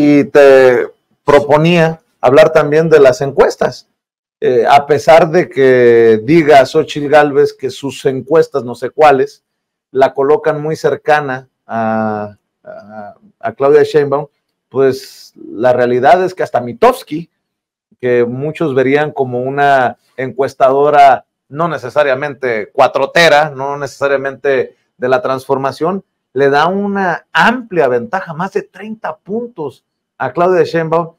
y te proponía hablar también de las encuestas. Eh, a pesar de que diga Xochitl Galvez que sus encuestas, no sé cuáles, la colocan muy cercana a, a, Claudia Sheinbaum, pues la realidad es que hasta Mitofsky, que muchos verían como una encuestadora no necesariamente cuatrotera, no necesariamente de la transformación, le da una amplia ventaja, más de 30 puntos a Claudia Sheinbaum,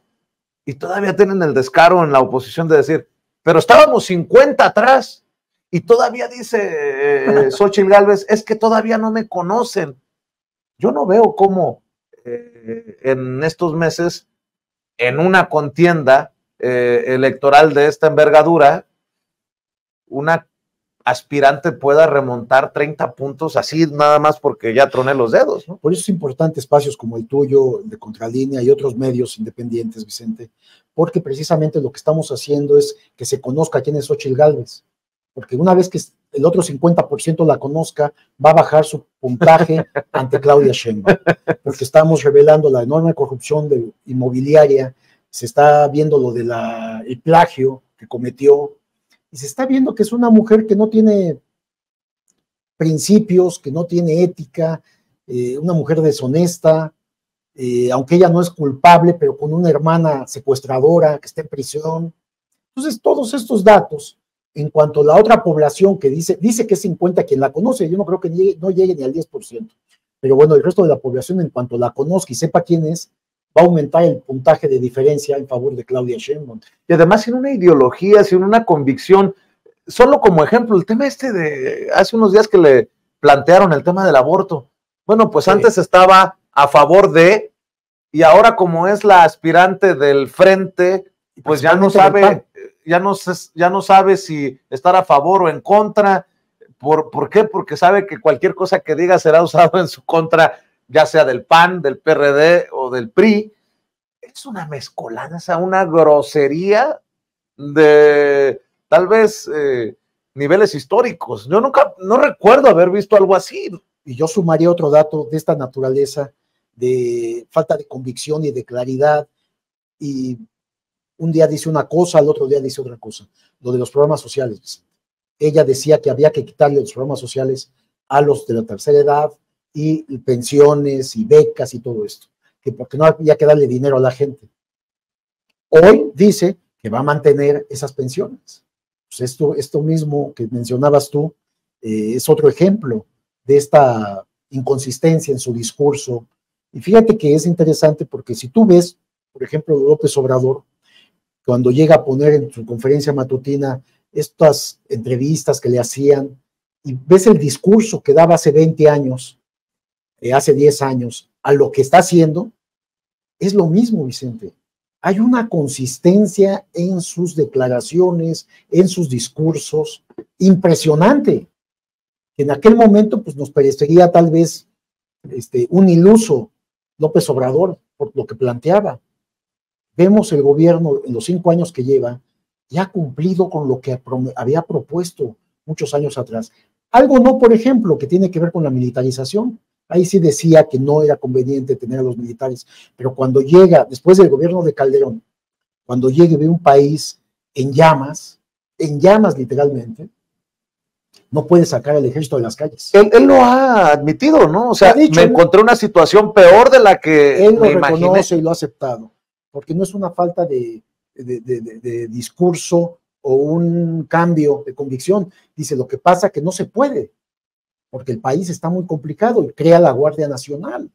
y todavía tienen el descaro en la oposición de decir, pero estábamos 50 atrás, y todavía dice eh, Xochitl Galvez, es que todavía no me conocen. Yo no veo cómo eh, en estos meses, en una contienda eh, electoral de esta envergadura, una aspirante pueda remontar 30 puntos así nada más porque ya troné los dedos. Por eso es importante espacios como el tuyo, de Contralínea y otros medios independientes, Vicente, porque precisamente lo que estamos haciendo es que se conozca quién es Xochitl Galvez, porque una vez que el otro 50% la conozca, va a bajar su puntaje ante Claudia Sheinbaum, porque estamos revelando la enorme corrupción de inmobiliaria, se está viendo lo del plagio que cometió, y se está viendo que es una mujer que no tiene principios, que no tiene ética, eh, una mujer deshonesta, eh, aunque ella no es culpable, pero con una hermana secuestradora que está en prisión. Entonces, todos estos datos, en cuanto a la otra población que dice, dice que es 50 quien la conoce, yo no creo que no llegue ni al 10%, pero bueno, el resto de la población, en cuanto la conozca y sepa quién es, va a aumentar el puntaje de diferencia en favor de Claudia Sheinbaum. Y además sin una ideología, sin una convicción. Solo como ejemplo, el tema este de hace unos días que le plantearon el tema del aborto. Bueno, pues antes estaba a favor de, y ahora como es la aspirante del frente, pues ya no sabe, ya no, ya no sabe si estar a favor o en contra. ¿Por, ¿Por qué? Porque sabe que cualquier cosa que diga será usado en su contra ya sea del PAN, del PRD o del PRI, es una mezcolanza, una grosería de tal vez eh, niveles históricos. Yo nunca, no recuerdo haber visto algo así. Y yo sumaría otro dato de esta naturaleza de falta de convicción y de claridad. Y un día dice una cosa, al otro día dice otra cosa. Lo de los programas sociales. Ella decía que había que quitarle los programas sociales a los de la tercera edad, y pensiones y becas y todo esto, que porque no había que darle dinero a la gente. Hoy dice que va a mantener esas pensiones. Pues esto, esto mismo que mencionabas tú eh, es otro ejemplo de esta inconsistencia en su discurso. Y fíjate que es interesante porque si tú ves, por ejemplo, López Obrador, cuando llega a poner en su conferencia matutina estas entrevistas que le hacían y ves el discurso que daba hace 20 años, hace 10 años a lo que está haciendo, es lo mismo, Vicente. Hay una consistencia en sus declaraciones, en sus discursos, impresionante. En aquel momento, pues nos parecería tal vez este, un iluso López Obrador por lo que planteaba. Vemos el gobierno en los cinco años que lleva, ya cumplido con lo que había propuesto muchos años atrás. Algo no, por ejemplo, que tiene que ver con la militarización. Ahí sí decía que no era conveniente tener a los militares, pero cuando llega, después del gobierno de Calderón, cuando llegue ve un país en llamas, en llamas literalmente, no puede sacar el ejército de las calles. Él, lo ha admitido, ¿no? O sea, me encontré una situación peor de la que él lo reconoce y lo ha aceptado, porque no es una falta de, de, discurso o un cambio de convicción. Dice, lo que pasa que no se puede porque el país está muy complicado y crea la Guardia Nacional.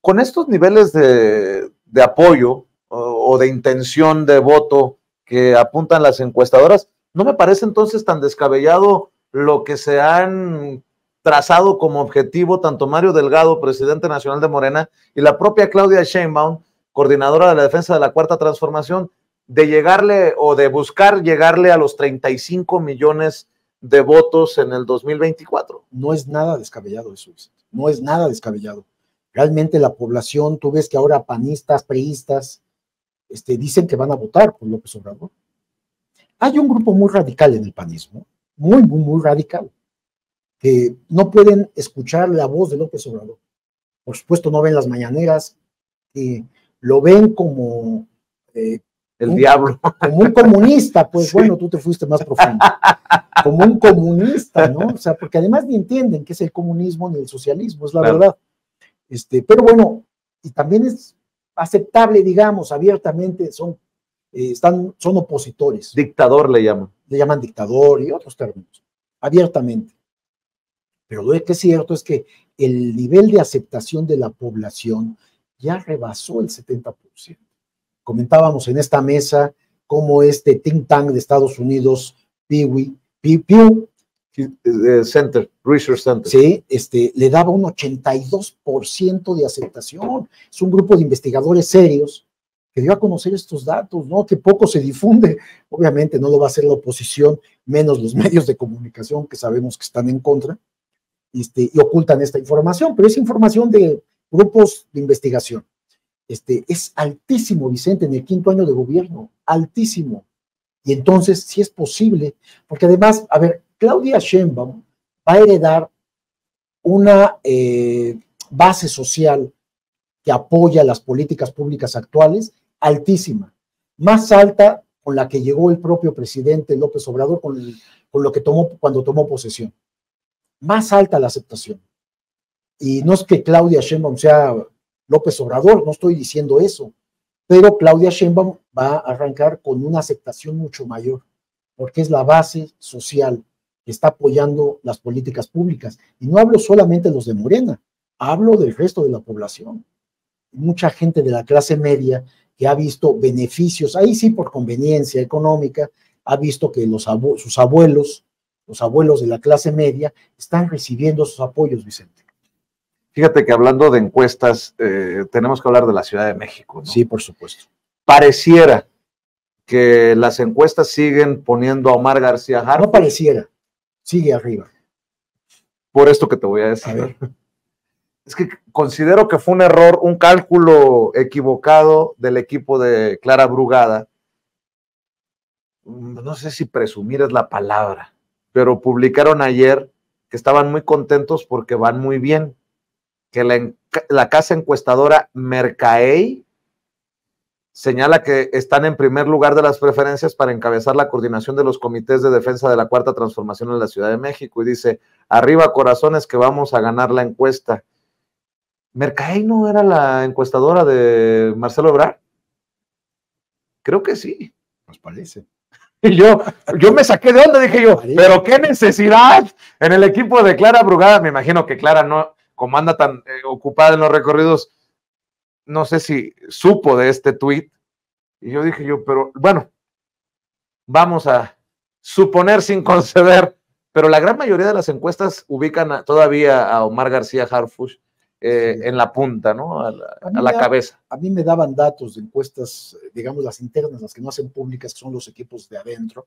Con estos niveles de, apoyo o, de intención de voto que apuntan las encuestadoras, ¿no me parece entonces tan descabellado lo que se han trazado como objetivo tanto Mario Delgado, presidente nacional de Morena, y la propia Claudia Sheinbaum, coordinadora de la defensa de la Cuarta Transformación, de llegarle o de buscar llegarle a los 35 millones de votos en el 2024. No es nada descabellado eso, no es nada descabellado. Realmente la población, tú ves que ahora panistas, preistas, este, dicen que van a votar por López Obrador. Hay un grupo muy radical en el panismo, muy, muy, muy radical, que no pueden escuchar la voz de López Obrador. Por supuesto, no ven las mañaneras, que lo ven como eh, el diablo. Como un comunista, pues bueno, tú te fuiste más profundo. Como un comunista, ¿no? O sea, porque además ni entienden qué es el comunismo ni el socialismo, es la verdad. Este, pero bueno, y también es aceptable, digamos, abiertamente, son, eh, están, son opositores. Dictador le llaman. Le llaman dictador y otros términos, abiertamente. Pero lo que es cierto es que el nivel de aceptación de la población ya rebasó el 70%. Comentábamos en esta mesa cómo este think tank de Estados Unidos, Pew, Pew eh, Center, Research Center. Sí, este, le daba un 82% de aceptación. Es un grupo de investigadores serios que dio a conocer estos datos, ¿no? Que poco se difunde. Obviamente no lo va a hacer la oposición, menos los medios de comunicación que sabemos que están en contra este, y ocultan esta información, pero es información de grupos de investigación. Este, es altísimo, Vicente, en el quinto año de gobierno, altísimo. Y entonces, si es posible, porque además, a ver, Claudia Sheinbaum va a heredar una eh, base social que apoya las políticas públicas actuales altísima, más alta con la que llegó el propio presidente López Obrador con, con lo que tomó cuando tomó posesión. Más alta la aceptación. Y no es que Claudia Sheinbaum sea López Obrador, no estoy diciendo eso, pero Claudia Sheinbaum va a arrancar con una aceptación mucho mayor, porque es la base social que está apoyando las políticas públicas. Y no hablo solamente de los de Morena, hablo del resto de la población. Mucha gente de la clase media que ha visto beneficios, ahí sí por conveniencia económica, ha visto que los sus abuelos, los abuelos de la clase media, están recibiendo sus apoyos, Vicente. Fíjate que hablando de encuestas, eh, tenemos que hablar de la Ciudad de México. Sí, por supuesto. Pareciera que las encuestas siguen poniendo a Omar García Harfuch. No pareciera, sigue arriba. Por esto que te voy a decir. Es que considero que fue un error, un cálculo equivocado del equipo de Clara Brugada. Mm, no sé si presumir es la palabra, pero publicaron ayer que estaban muy contentos porque van muy bien que la, casa encuestadora Mercaey señala que están en primer lugar de las preferencias para encabezar la coordinación de los comités de defensa de la cuarta transformación en la Ciudad de México y dice, arriba corazones que vamos a ganar la encuesta. ¿Mercaey no era la encuestadora de Marcelo Ebrard? Creo que sí. Nos parece. Y yo, yo me saqué de onda, dije yo, pero qué necesidad en el equipo de Clara Brugada. Me imagino que Clara no, como anda tan eh, ocupada en los recorridos, no sé si supo de este tweet. Y yo dije yo, pero bueno, vamos a suponer sin conceder, pero la gran mayoría de las encuestas ubican todavía a Omar García Harfush eh, en la punta, ¿no? A la, cabeza. A mí me daban datos de encuestas, digamos, las internas, las que no hacen públicas, que son los equipos de adentro,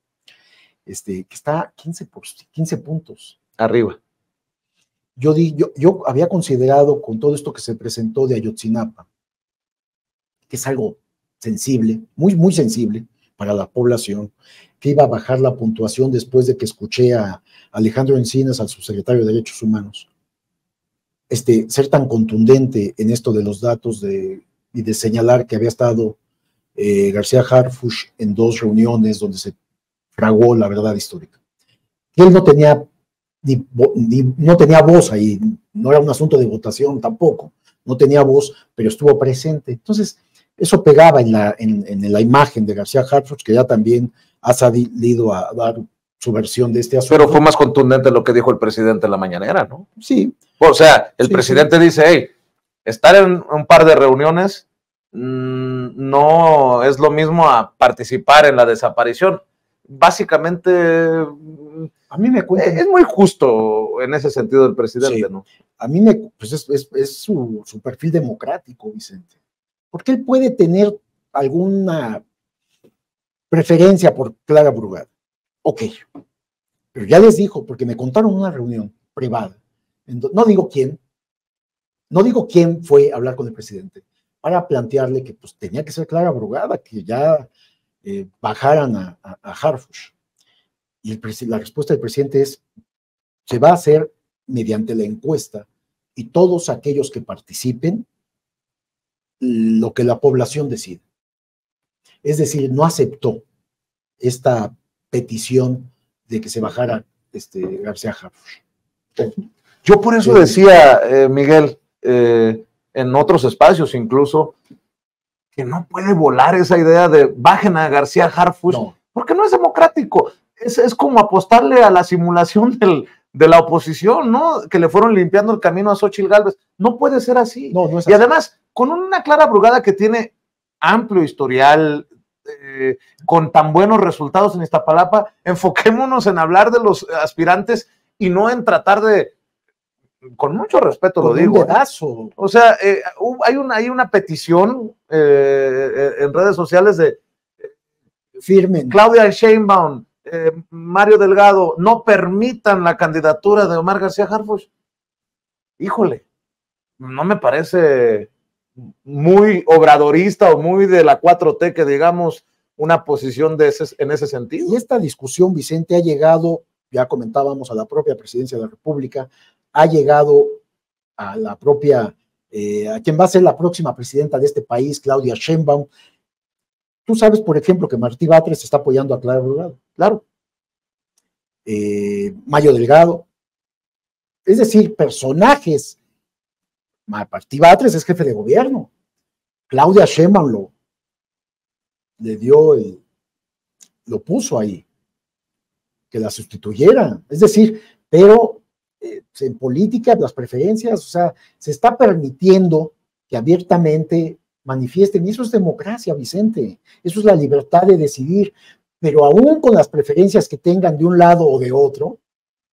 este, que está 15, por, 15 puntos. Arriba. Yo, di, yo, yo había considerado con todo esto que se presentó de Ayotzinapa, que es algo sensible, muy, muy sensible para la población, que iba a bajar la puntuación después de que escuché a Alejandro Encinas, al subsecretario de Derechos Humanos, este, ser tan contundente en esto de los datos de, y de señalar que había estado eh, García Harfush en dos reuniones donde se fragó la verdad histórica. Él no tenía no tenía voz ahí, no era un asunto de votación tampoco, no tenía voz, pero estuvo presente. Entonces, eso pegaba en la, en, la imagen de García Harfuch, que ya también ha salido a dar su versión de este asunto. Pero fue más contundente lo que dijo el presidente en la mañanera, ¿no? Sí. O sea, el presidente dice, hey, estar en un par de reuniones mm, no es lo mismo a participar en la desaparición. Básicamente a mí me cuenta. Es muy justo en ese sentido el presidente, ¿no? A mí me. Pues es, su, perfil democrático, Vicente. Porque él puede tener alguna preferencia por Clara Brugada. Ok. Pero ya les dijo, porque me contaron una reunión privada. No digo quién. No digo quién fue a hablar con el presidente para plantearle que pues, tenía que ser Clara Brugada, que ya eh, bajaran a, a, a Harfush. Y la respuesta del presidente es, se va a hacer mediante la encuesta y todos aquellos que participen lo que la población decide. Es decir, no aceptó esta petición de que se bajara este, García Harfuch. Yo por eso decía, eh, Miguel, eh, en otros espacios incluso, que no puede volar esa idea de bajen a García Harfuch, porque no es democrático. Es, como apostarle a la simulación de la oposición, ¿no? Que le fueron limpiando el camino a Xochitl Galvez. No puede ser así. No, no es y además, con una clara brugada que tiene amplio historial, eh, con tan buenos resultados en Iztapalapa, enfoquémonos en hablar de los aspirantes y no en tratar de con mucho respeto lo digo. ¿eh? O sea, eh, hay, una, hay una petición eh, en redes sociales de firmen. Claudia Sheinbaum, Mario Delgado, no permitan la candidatura de Omar García Harfuch. Híjole, no me parece muy obradorista o muy de la 4T que digamos una posición de ese, en ese sentido. Y esta discusión, Vicente, ha llegado, ya comentábamos, a la propia presidencia de la República, ha llegado a la propia, eh, a quien va a ser la próxima presidenta de este país, Claudia Sheinbaum. Tú sabes, por ejemplo, que Martí Batres está apoyando a Clara Delgado, claro. Eh, Mayo Delgado. Es decir, personajes. Martí Batres es jefe de gobierno. Claudia Sheinbaum lo le dio lo puso ahí, que la sustituyera. Es decir, pero eh, en política, las preferencias, o sea, se está permitiendo que abiertamente manifiesten, y eso es democracia, Vicente, eso es la libertad de decidir, pero aún con las preferencias que tengan de un lado o de otro,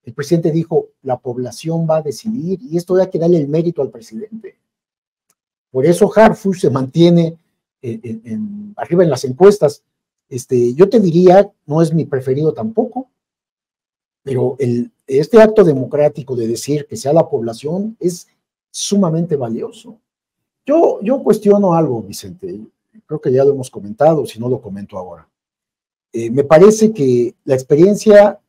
el presidente dijo, la población va a decidir, y esto hay que darle el mérito al presidente. Por eso Harfuch se mantiene en, arriba en las encuestas. Este, yo te diría, no es mi preferido tampoco, pero este acto democrático de decir que sea la población es sumamente valioso. Yo, yo cuestiono algo, Vicente, creo que ya lo hemos comentado, si no lo comento ahora. Eh, me parece que la experiencia,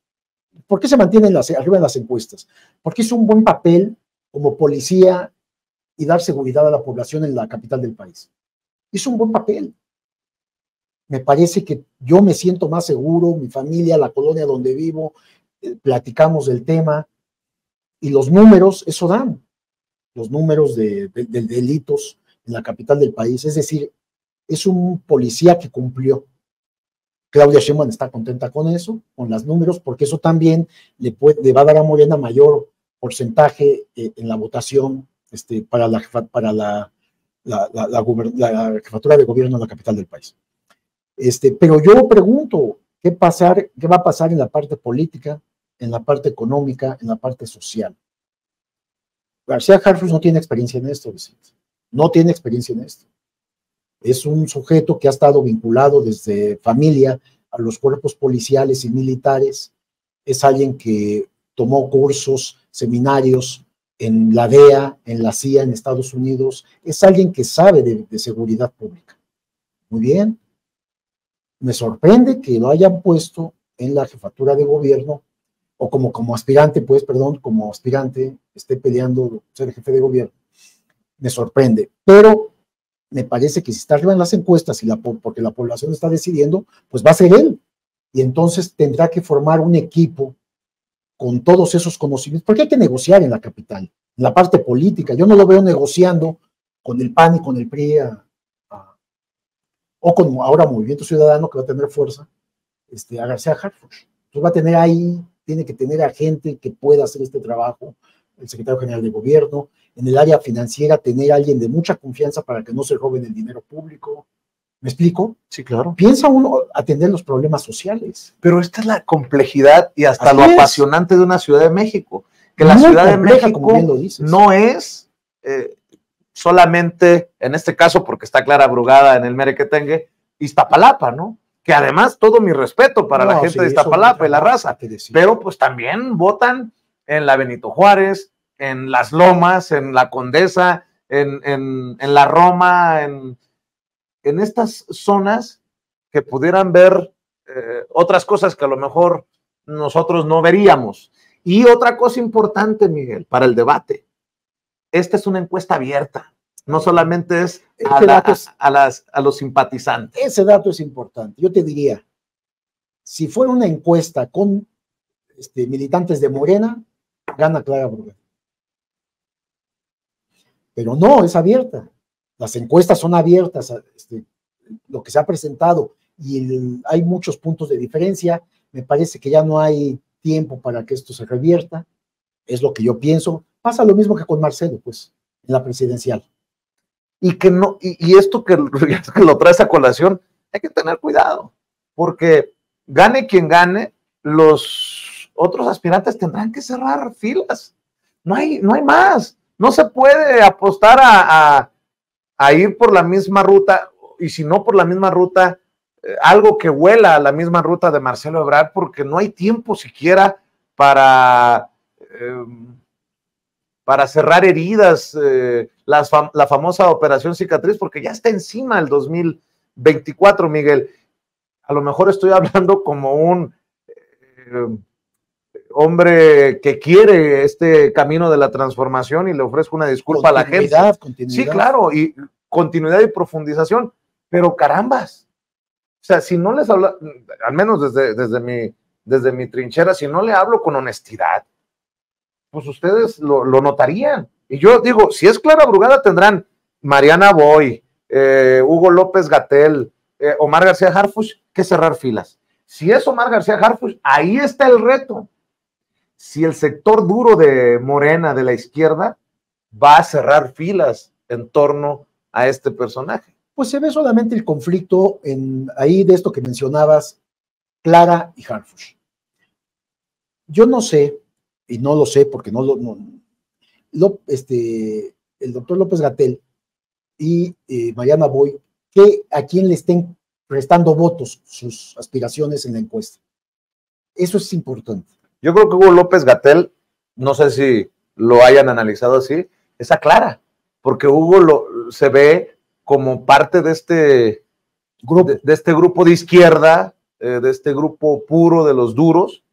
¿por qué se mantiene las, arriba en las encuestas? Porque es un buen papel como policía y dar seguridad a la población en la capital del país. Es un buen papel. Me parece que yo me siento más seguro, mi familia, la colonia donde vivo, eh, platicamos del tema y los números, eso dan, los números de, delitos en la capital del país. Es decir, es un policía que cumplió. Claudia Sheinbaum está contenta con eso, con los números, porque eso también le, puede, va a dar a Morena mayor porcentaje eh, en la votación este, para, la, jefatura de gobierno en la capital del país. Este, pero yo pregunto, ¿qué, pasar, ¿qué va a pasar en la parte política en la parte económica, en la parte social. García Harfus no tiene experiencia en esto, Vicente. No tiene experiencia en esto. Es un sujeto que ha estado vinculado desde familia a los cuerpos policiales y militares. Es alguien que tomó cursos, seminarios en la DEA, en la CIA en Estados Unidos. Es alguien que sabe de, seguridad pública. Muy bien. Me sorprende que lo hayan puesto en la jefatura de gobierno o como, como aspirante, pues, perdón, como aspirante esté peleando ser jefe de gobierno. Me sorprende, pero me parece que si está arriba en las encuestas y la, porque la población está decidiendo, pues va a ser él. Y entonces tendrá que formar un equipo con todos esos conocimientos, porque hay que negociar en la capital, en la parte política. Yo no lo veo negociando con el PAN y con el PRI o con ahora Movimiento Ciudadano que va a tener fuerza, este, a García Hartford. Entonces va a tener ahí tiene que tener a gente que pueda hacer este trabajo, el secretario general de gobierno, en el área financiera tener a alguien de mucha confianza para que no se roben el dinero público. ¿Me explico? Sí, claro. Piensa uno atender los problemas sociales. Pero esta es la complejidad y hasta lo apasionante de una Ciudad de México, que la Ciudad de México no es eh, solamente, en este caso, porque está Clara Brugada en el Merequetengue, Iztapalapa, ¿no? que además todo mi respeto para la gente de Iztapalapa y la raza, pero pues también votan en la Benito Juárez, en las Lomas, en la Condesa, en, la Roma, en, estas zonas que pudieran ver eh, otras cosas que a lo mejor nosotros no veríamos. Y otra cosa importante, Miguel, para el debate. Esta es una encuesta abierta. No solamente es a, las, a los simpatizantes. Ese dato es importante. Yo te diría, si fuera una encuesta con este, militantes de Morena, gana Clara Brugada. Pero no, es abierta. Las encuestas son abiertas. Este, lo que se ha presentado y hay muchos puntos de diferencia. Me parece que ya no hay tiempo para que esto se revierta. Es lo que yo pienso. Pasa lo mismo que con Marcelo, pues, en la presidencial. Y que no, y, esto que, lo traes a colación, hay que tener cuidado, porque gane quien gane, los otros aspirantes tendrán que cerrar filas. No hay, no hay más. No se puede apostar a, ir por la misma ruta, y si no por la misma ruta, eh, algo que huela a la misma ruta de Marcelo Ebrard, porque no hay tiempo siquiera para, em, para cerrar heridas, eh, la, famosa operación cicatriz, porque ya está encima el 2024, Miguel. A lo mejor estoy hablando como un em, hombre que quiere este camino de la transformación y le ofrezco una disculpa a la gente. Sí, claro, y continuidad y profundización, pero carambas. O sea, si no les hablo, al menos desde, desde, mi, desde mi trinchera, si no le hablo con honestidad, pues ustedes lo, notarían. Y yo digo, si es Clara Brugada, tendrán Mariana Boy, eh, Hugo López Gatel, eh, Omar García Harfush, que cerrar filas. Si es Omar García Harfush, ahí está el reto si el sector duro de Morena, de la izquierda, va a cerrar filas en torno a este personaje. Pues se ve solamente el conflicto en ahí de esto que mencionabas, Clara y Harfush. Yo no sé, y no lo sé porque no lo, este, el doctor López Gatel y eh, Mariana Boy, que a quién le estén prestando votos sus aspiraciones en la encuesta. Eso es importante. Yo creo que Hugo López Gatel, no sé si lo hayan analizado así, es clara, porque Hugo lo, se ve como parte de este grupo de, este grupo de izquierda, eh, de este grupo puro de los duros,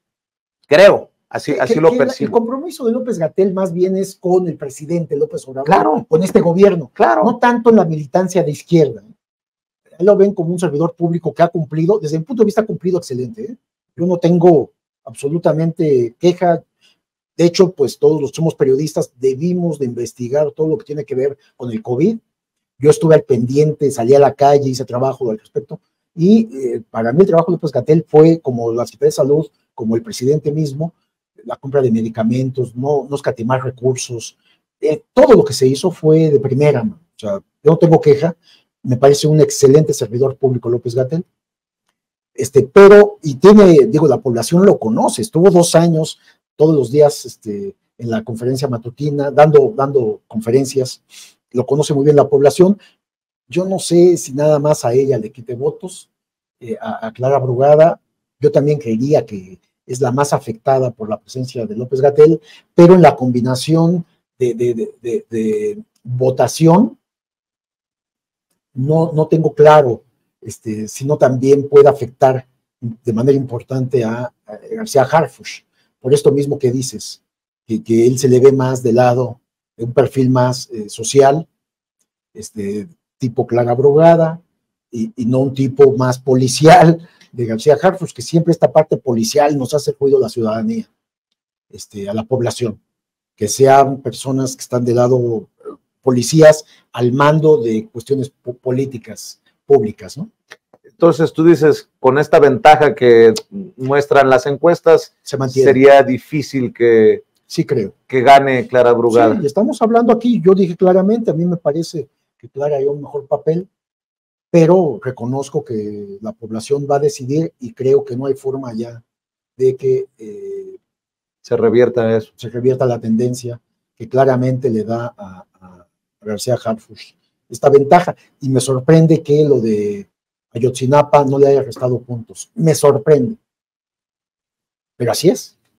creo. Así, así lo percibo. El compromiso de López Gatel más bien es con el presidente López Obrador, claro. con este gobierno, claro. no tanto en la militancia de izquierda. Él lo ven como un servidor público que ha cumplido, desde mi punto de vista ha cumplido excelente. ¿eh? Yo no tengo absolutamente queja. De hecho, pues todos los somos periodistas, debimos de investigar todo lo que tiene que ver con el COVID. Yo estuve al pendiente, salí a la calle, hice trabajo al respecto. Y eh, para mí el trabajo de López Gatel fue como la Secretaría de Salud, como el presidente mismo, la compra de medicamentos, no, no escatimar recursos. Eh, todo lo que se hizo fue de primera. O sea, yo no tengo queja. Me parece un excelente servidor público López Gatel. Este, pero, y tiene, digo, la población lo conoce, estuvo dos años todos los días este, en la conferencia matutina, dando, dando conferencias, lo conoce muy bien la población. Yo no sé si nada más a ella le quite votos, eh, a, Clara Brugada, yo también creería que es la más afectada por la presencia de López Gatel, pero en la combinación de, de votación, no, no tengo claro este, sino también puede afectar de manera importante a, García Harfush, por esto mismo que dices, que, él se le ve más de lado, un perfil más eh, social, este, tipo Clara Brugada, y, no un tipo más policial de García Harfush, que siempre esta parte policial nos hace ruido a la ciudadanía, este, a la población, que sean personas que están de lado eh, policías al mando de cuestiones políticas públicas, ¿no? Entonces tú dices, con esta ventaja que muestran las encuestas, sería difícil que, sí creo. que gane Clara Brugada. Sí, estamos hablando aquí, yo dije claramente, a mí me parece que Clara hay un mejor papel, pero reconozco que la población va a decidir y creo que no hay forma ya de que eh, se revierta eso. Se revierta la tendencia que claramente le da a, a García Harfush esta ventaja. Y me sorprende que lo de Ayotzinapa no le haya restado puntos. Me sorprende. Pero así es.